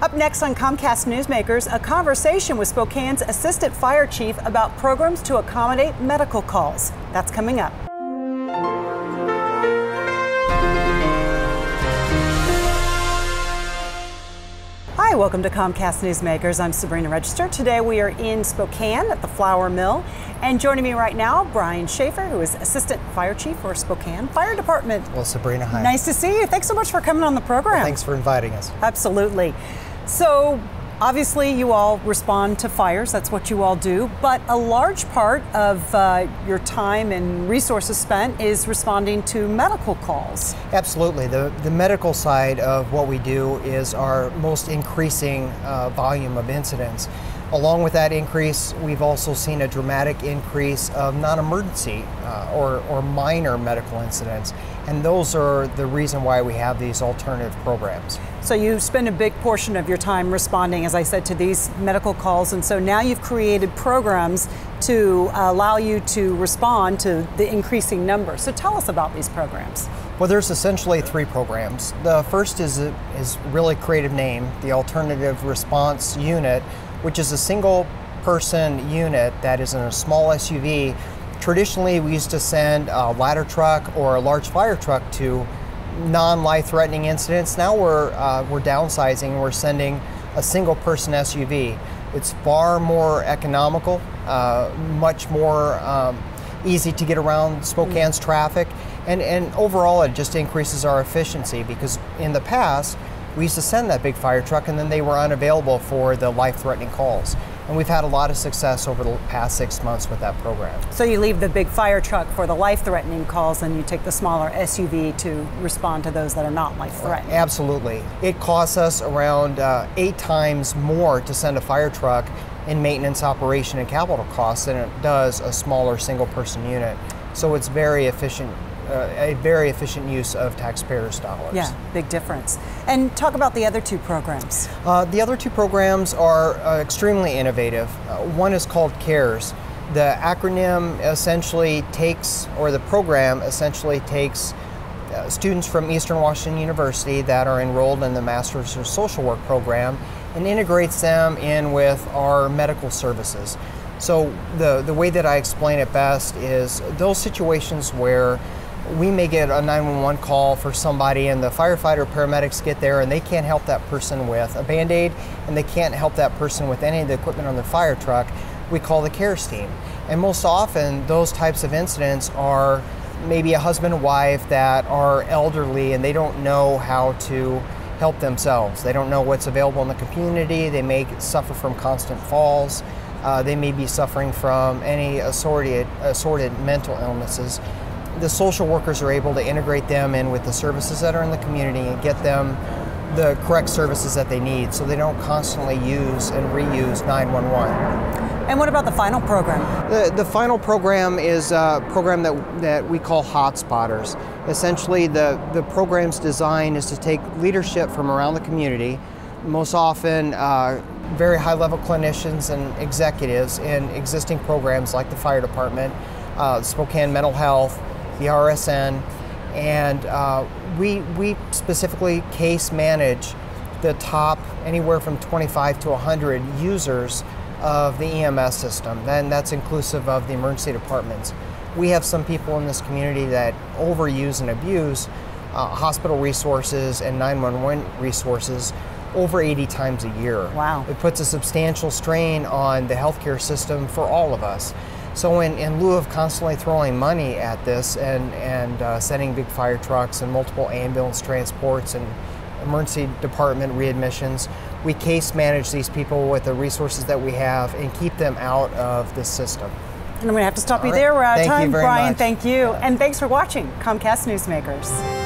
Up next on Comcast Newsmakers, a conversation with Spokane's Assistant Fire Chief about programs to accommodate medical calls. That's coming up. Hi, welcome to Comcast Newsmakers. I'm Sabrina Register. Today we are in Spokane at the Flour Mill. And joining me right now, Brian Schaeffer, who is Assistant Fire Chief for Spokane Fire Department. Well, Sabrina, hi. Nice to see you. Thanks so much for coming on the program. Well, thanks for inviting us. Absolutely. So, obviously, you all respond to fires, that's what you all do, but a large part of uh, your time and resources spent is responding to medical calls. Absolutely. The, the medical side of what we do is our most increasing uh, volume of incidents. Along with that increase, we've also seen a dramatic increase of non-emergency uh, or, or minor medical incidents. And those are the reason why we have these alternative programs. So you spend a big portion of your time responding, as I said, to these medical calls. And so now you've created programs to allow you to respond to the increasing number. So tell us about these programs. Well, there's essentially three programs. The first is, a, is really creative name, the Alternative Response Unit, which is a single person unit that is in a small SUV. Traditionally, we used to send a ladder truck or a large fire truck to non-life-threatening incidents. Now we're uh, we're downsizing. We're sending a single-person SUV. It's far more economical, uh, much more um, easy to get around Spokane's mm. traffic, and and overall it just increases our efficiency because in the past we used to send that big fire truck and then they were unavailable for the life-threatening calls. And we've had a lot of success over the past six months with that program. So you leave the big fire truck for the life-threatening calls and you take the smaller SUV to respond to those that are not life-threatening. Absolutely. It costs us around uh, eight times more to send a fire truck in maintenance, operation, and capital costs than it does a smaller single-person unit. So it's very efficient uh, a very efficient use of taxpayers' dollars. Yeah, big difference. And talk about the other two programs. Uh, the other two programs are uh, extremely innovative. Uh, one is called CARES. The acronym essentially takes, or the program essentially takes uh, students from Eastern Washington University that are enrolled in the Master's of Social Work program and integrates them in with our medical services. So the, the way that I explain it best is those situations where we may get a 911 call for somebody and the firefighter paramedics get there and they can't help that person with a band-aid and they can't help that person with any of the equipment on their fire truck we call the CARES team. And most often those types of incidents are maybe a husband and wife that are elderly and they don't know how to help themselves. They don't know what's available in the community. They may suffer from constant falls. Uh, they may be suffering from any assorted, assorted mental illnesses the social workers are able to integrate them in with the services that are in the community and get them the correct services that they need so they don't constantly use and reuse 911. And what about the final program? The, the final program is a program that, that we call Hotspotters. Essentially, the, the program's design is to take leadership from around the community, most often uh, very high level clinicians and executives in existing programs like the fire department, uh, Spokane Mental Health, the RSN, and uh, we, we specifically case manage the top anywhere from 25 to 100 users of the EMS system. Then that's inclusive of the emergency departments. We have some people in this community that overuse and abuse uh, hospital resources and 911 resources over 80 times a year. Wow. It puts a substantial strain on the healthcare system for all of us. So in, in lieu of constantly throwing money at this and, and uh, sending big fire trucks and multiple ambulance transports and emergency department readmissions, we case manage these people with the resources that we have and keep them out of the system. And I'm going to have to stop All you right. there. We're out of thank time. Brian, much. thank you. And thanks for watching Comcast Newsmakers.